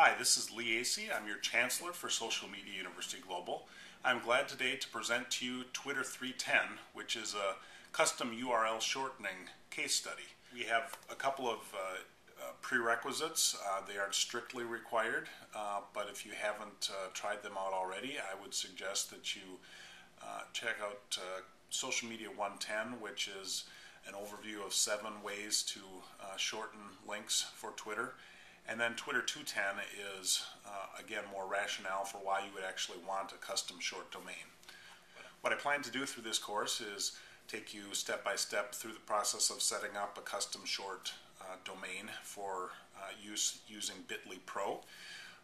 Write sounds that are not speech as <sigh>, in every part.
Hi, this is Lee Aase. I'm your Chancellor for Social Media University Global. I'm glad today to present to you Twitter 310, which is a custom URL shortening case study. We have a couple of uh, uh, prerequisites. Uh, they aren't strictly required, uh, but if you haven't uh, tried them out already, I would suggest that you uh, check out Social Media 110, which is an overview of seven ways to shorten links for Twitter. And then Twitter 210 is, uh, again, more rationale for why you would actually want a custom short domain. What I plan to do through this course is take you step by step through the process of setting up a custom short uh, domain for uh, use using Bitly Pro.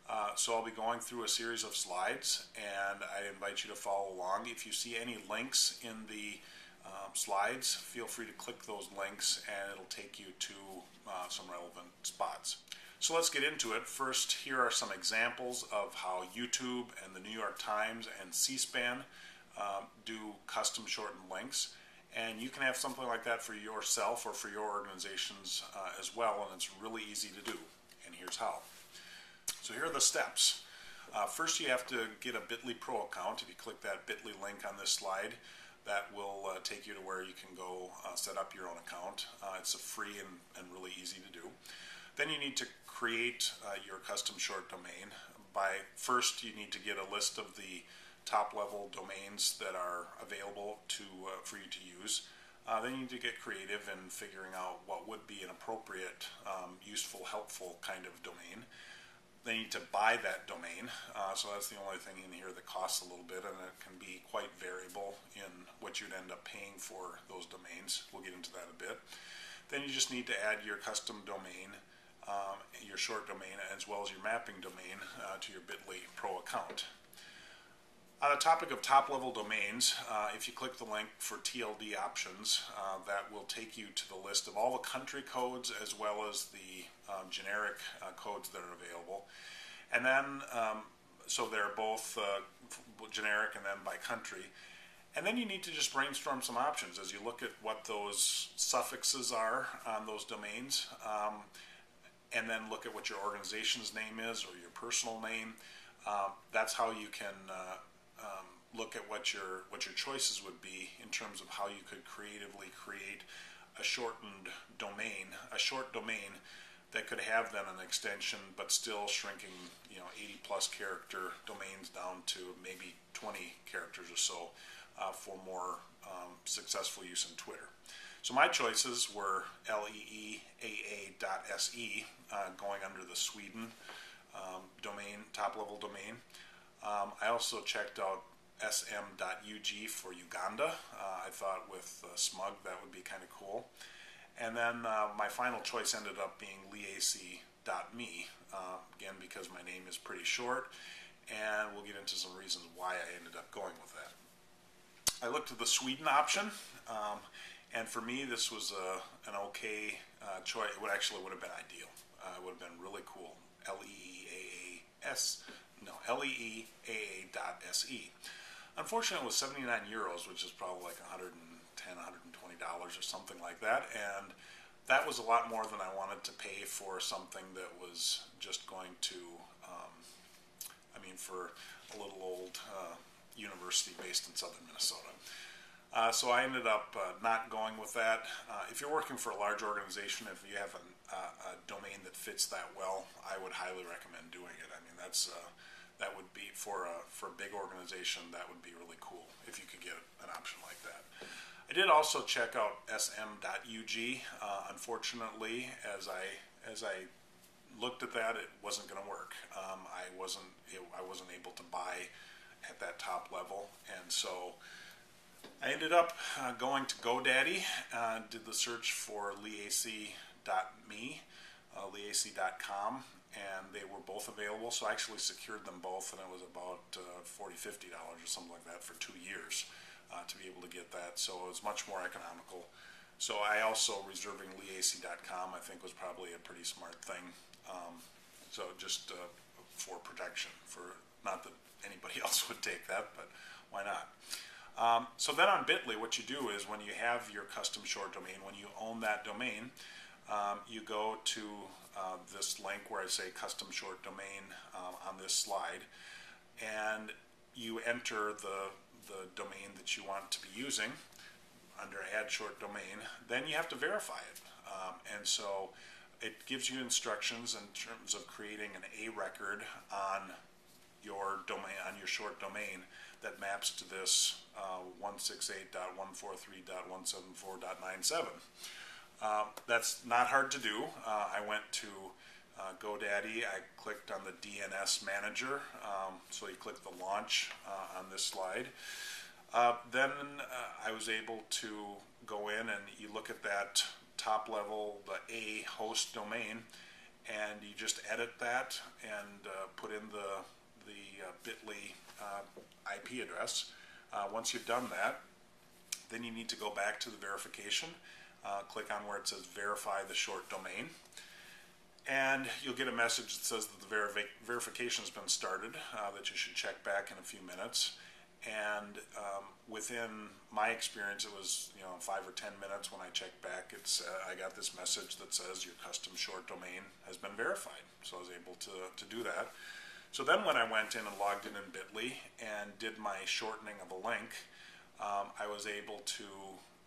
Uh, so I'll be going through a series of slides and I invite you to follow along. If you see any links in the um, slides, feel free to click those links and it'll take you to uh, some relevant spots. So let's get into it. First, here are some examples of how YouTube and the New York Times and C-SPAN um, do custom shortened links. And you can have something like that for yourself or for your organizations uh, as well, and it's really easy to do. And here's how. So here are the steps. Uh, first, you have to get a Bitly Pro account. If you click that Bitly link on this slide, that will uh, take you to where you can go uh, set up your own account. Uh, it's a free and, and really easy to do. Then you need to create uh, your custom short domain. By first, you need to get a list of the top level domains that are available to uh, for you to use. Uh, then you need to get creative in figuring out what would be an appropriate, um, useful, helpful kind of domain. They need to buy that domain, uh, so that's the only thing in here that costs a little bit, and it can be quite variable in what you'd end up paying for those domains. We'll get into that a bit. Then you just need to add your custom domain um, your short domain as well as your mapping domain uh, to your Bitly Pro account. On the topic of top level domains, uh, if you click the link for TLD options, uh, that will take you to the list of all the country codes as well as the um, generic uh, codes that are available. And then, um, so they're both uh, generic and then by country. And then you need to just brainstorm some options as you look at what those suffixes are on those domains. Um, and then look at what your organization's name is or your personal name. Uh, that's how you can uh, um, look at what your what your choices would be in terms of how you could creatively create a shortened domain, a short domain that could have then an extension, but still shrinking, you know, 80 plus character domains down to maybe 20 characters or so uh, for more um, successful use in Twitter. So my choices were leeaa.se, uh, going under the Sweden um, domain, top level domain. Um, I also checked out sm.ug for Uganda. Uh, I thought with uh, Smug that would be kind of cool. And then uh, my final choice ended up being leac.me, uh, again because my name is pretty short, and we'll get into some reasons why I ended up going with that. I looked at the Sweden option. Um, and for me, this was a, an okay uh, choice. It would actually would have been ideal. Uh, it would have been really cool. L E E A A S no L E E A A dot S E. Unfortunately, it was 79 euros, which is probably like 110, 120 dollars or something like that, and that was a lot more than I wanted to pay for something that was just going to, um, I mean, for a little old uh, university based in southern Minnesota. Uh, so I ended up uh, not going with that. Uh, if you're working for a large organization, if you have a, a, domain that fits that well, I would highly recommend doing it. I mean, that's uh, that would be for a for a big organization. That would be really cool if you could get an option like that. I did also check out sm.ug. Uh, unfortunately, as I as I looked at that, it wasn't going to work. Um, I wasn't it, I wasn't able to buy at that top level, and so. I ended up uh, going to GoDaddy, uh, did the search for leeac.me, uh, leeac.com, and they were both available. So I actually secured them both, and it was about uh, $40, $50 or something like that for two years uh, to be able to get that. So it was much more economical. So I also reserving leeac.com I think was probably a pretty smart thing. Um, so just uh, for protection, for not that anybody <laughs> else would take that, but why not? Um, so then on Bitly, what you do is when you have your custom short domain, when you own that domain, um, you go to uh, this link where I say custom short domain um, on this slide, and you enter the, the domain that you want to be using under add short domain, then you have to verify it. Um, and so it gives you instructions in terms of creating an A record on your domain, on your short domain that maps to this uh, 168.143.174.97. Um, that's not hard to do. Uh, I went to uh, GoDaddy, I clicked on the DNS manager, um, so you click the launch uh, on this slide. Uh, then uh, I was able to go in and you look at that top level, the A host domain, and you just edit that and uh, put in the, the uh, bit.ly uh, IP address. Uh, once you've done that, then you need to go back to the verification, click on where it says verify the short domain, and you'll get a message that says that the verification has been started, that you should check back in a few minutes and um, within my experience, it was you know five or ten minutes when I checked back. It's uh, I got this message that says your custom short domain has been verified. So I was able to to do that. So then when I went in and logged in in Bitly and did my shortening of a link, um, I was able to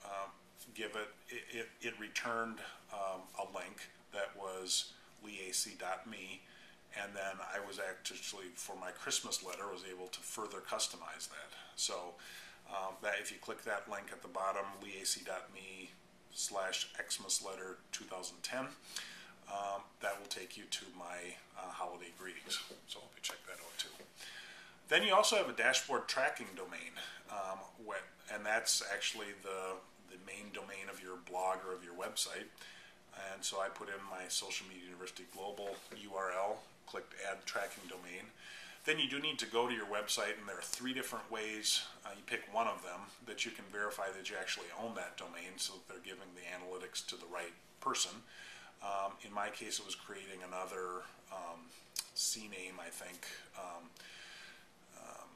uh, give it, it, it, returned um, a link that was leac.me and then I was actually for my Christmas letter was able to further customize that. So um, that if you click that link at the bottom, leac.me slash Xmas letter 2010, um, that will you to my uh, holiday greetings. So I'll check that out too. Then you also have a dashboard tracking domain, um, and that's actually the the main domain of your blog or of your website. And so I put in my Social Media University Global URL clicked add tracking domain. Then you do need to go to your website and there are three different ways, uh, you pick one of them, that you can verify that you actually own that domain so that they're giving the analytics to the right person. Um, in my case it was creating another um, CNAME, I think, um, um,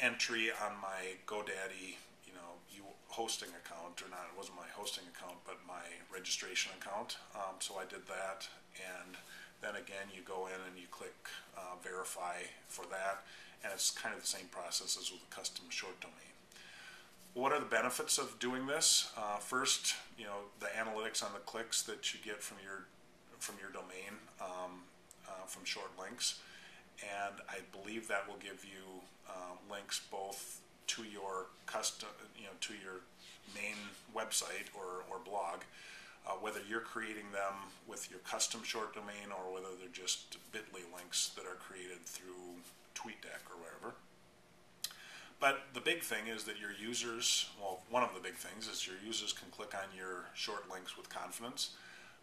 entry on my GoDaddy you know, you hosting account, or not, it wasn't my hosting account, but my registration account. Um, so I did that, and then again, you go in and you click uh, verify for that, and it's kind of the same process as with a custom short domain. What are the benefits of doing this? Uh, first, you know the analytics on the clicks that you get from your from your domain um, uh, from short links, and I believe that will give you uh, links both to your custom, you know, to your main website or, or blog, uh, whether you're creating them with your custom short domain or whether they're just bit.ly links that are created through TweetDeck or wherever. But the big thing is that your users, well, one of the big things is your users can click on your short links with confidence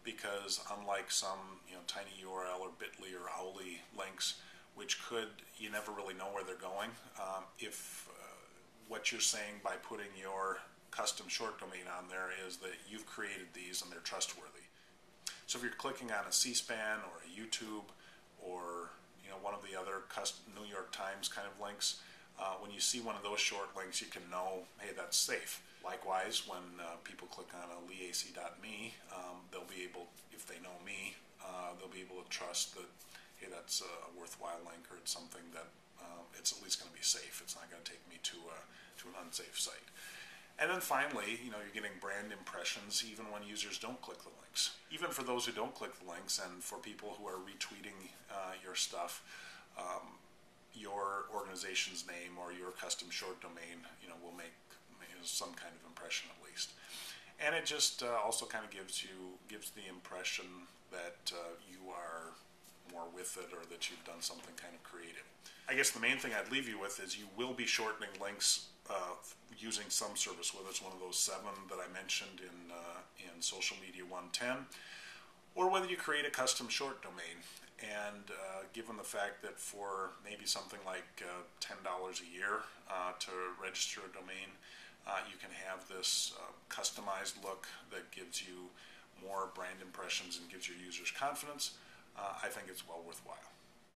because unlike some you know tiny URL or bit.ly or ow.ly links, which could, you never really know where they're going, um, if uh, what you're saying by putting your custom short domain on there is that you've created these and they're trustworthy. So if you're clicking on a C-SPAN or a YouTube or you know one of the other New York Times kind of links, uh, when you see one of those short links, you can know, hey, that's safe. Likewise, when uh, people click on a leac.me, um, they'll be able, if they know me, uh, they'll be able to trust that, hey, that's a worthwhile link or it's something that uh, it's at least going to be safe. It's not going to take me to, a, to an unsafe site. And then finally, you know, you're getting brand impressions even when users don't click the links. Even for those who don't click the links and for people who are retweeting uh, your stuff, um, your organization's name or your custom short domain, you know, will make some kind of impression at least. And it just uh, also kind of gives you gives the impression that uh, you are more with it or that you've done something kind of creative. I guess the main thing I'd leave you with is you will be shortening links uh, using some service, whether it's one of those seven that I mentioned in, uh, in Social Media 110, or whether you create a custom short domain. And uh, given the fact that for maybe something like uh, $10 a year uh, to register a domain, uh, you can have this customized look that gives you more brand impressions and gives your users confidence. I think it's well worthwhile.